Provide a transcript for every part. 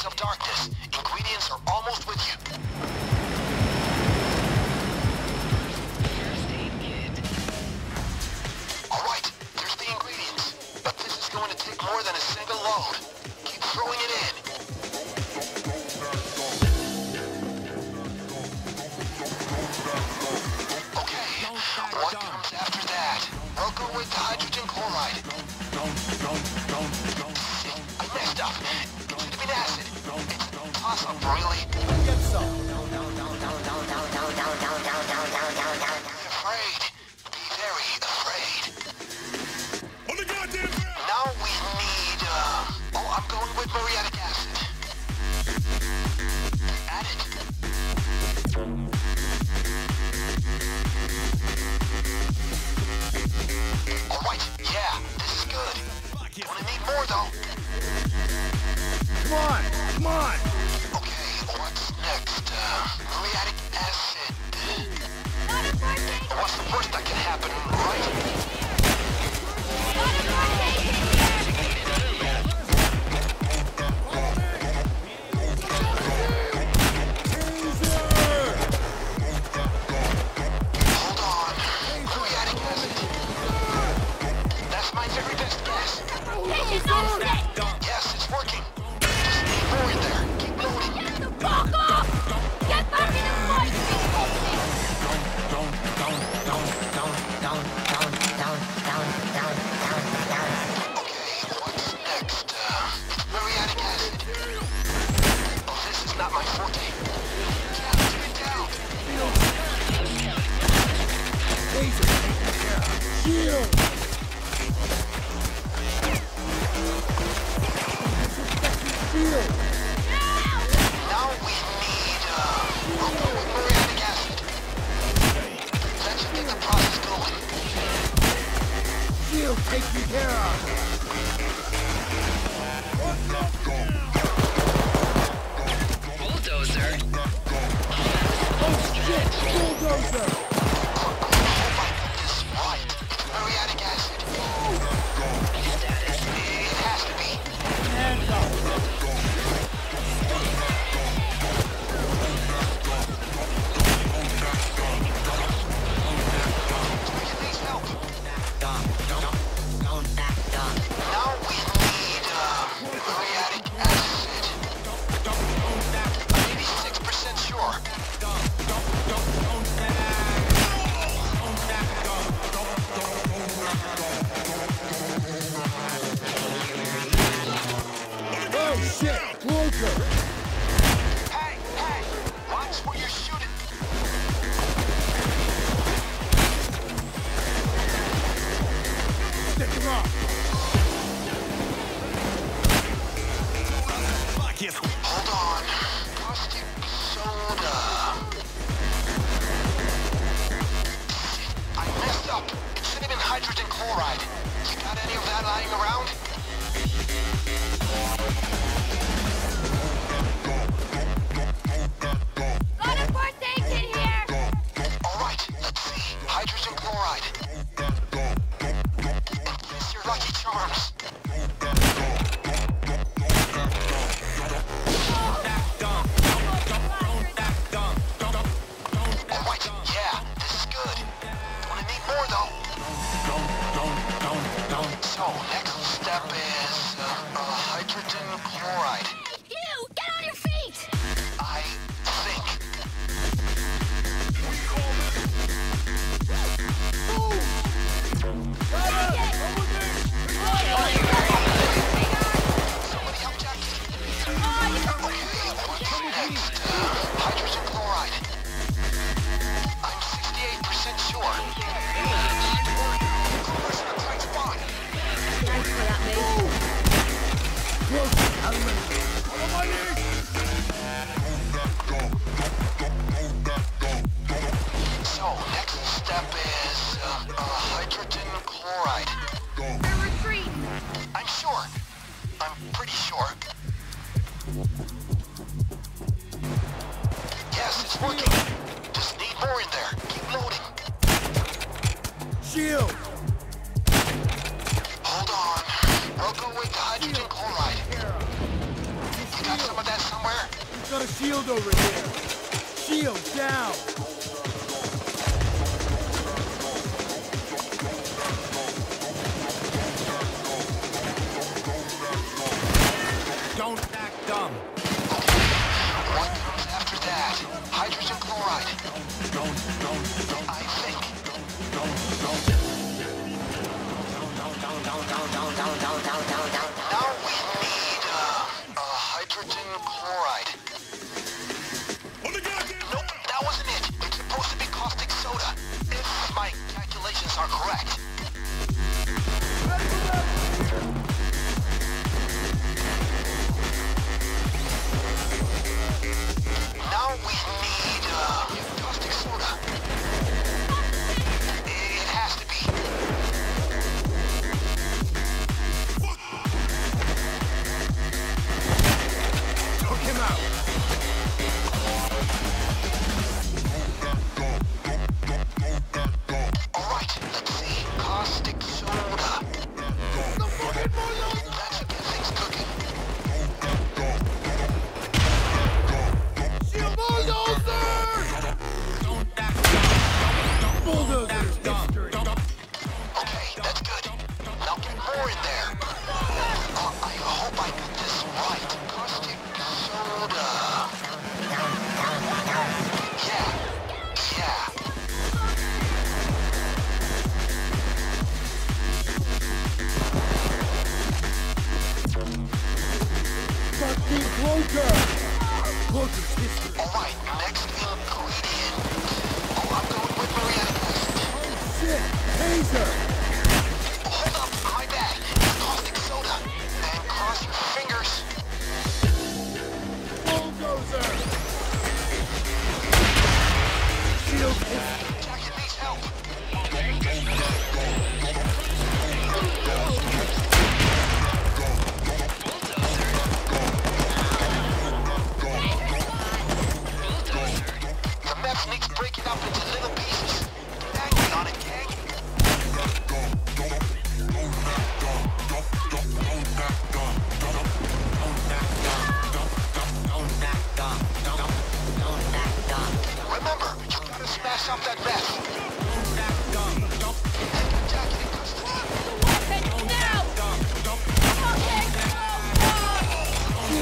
Embrace of Darkness. Ingredients are almost with you. Alright, there's the ingredients. But this is going to take more than a single load. Keep throwing it in. Okay, what comes after that? I'll go with the hydrogen chloride. I messed up really? Be afraid. Be uh, Oh, I'm going with muriatic acid. Add it. Yes. Hold on. Caustic soda. I messed up. It's cinnamon hydrogen chloride. You got any of that lying around? Shield! Hold on. Broken with hydrogen chloride. You got some of that somewhere? He's got a shield over here. Shield down! Don't act dumb.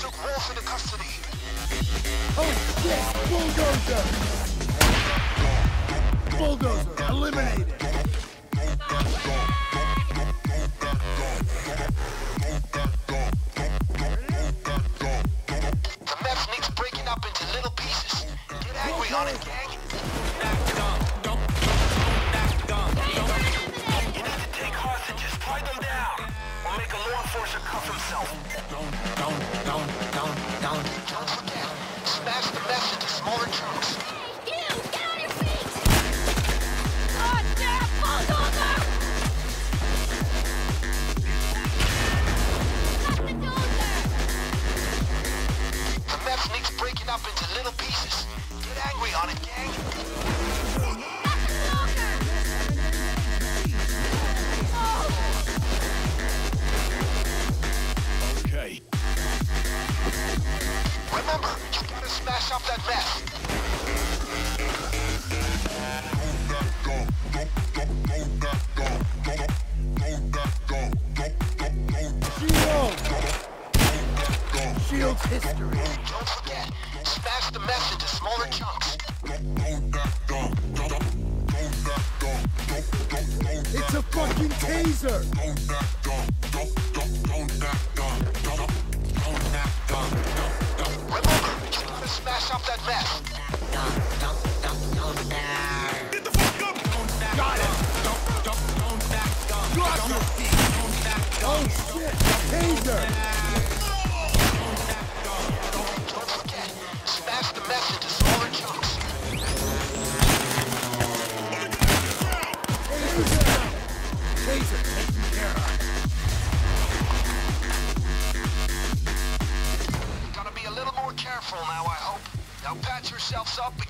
took Wolf into custody. Oh shit! Bulldozer! Bulldozer, eliminated! builds history. Smash the meth into smaller chunks. It's a fucking taser! Remember, you gotta smash up that meth! Get the fuck up! Got it! Oh shit! Taser! up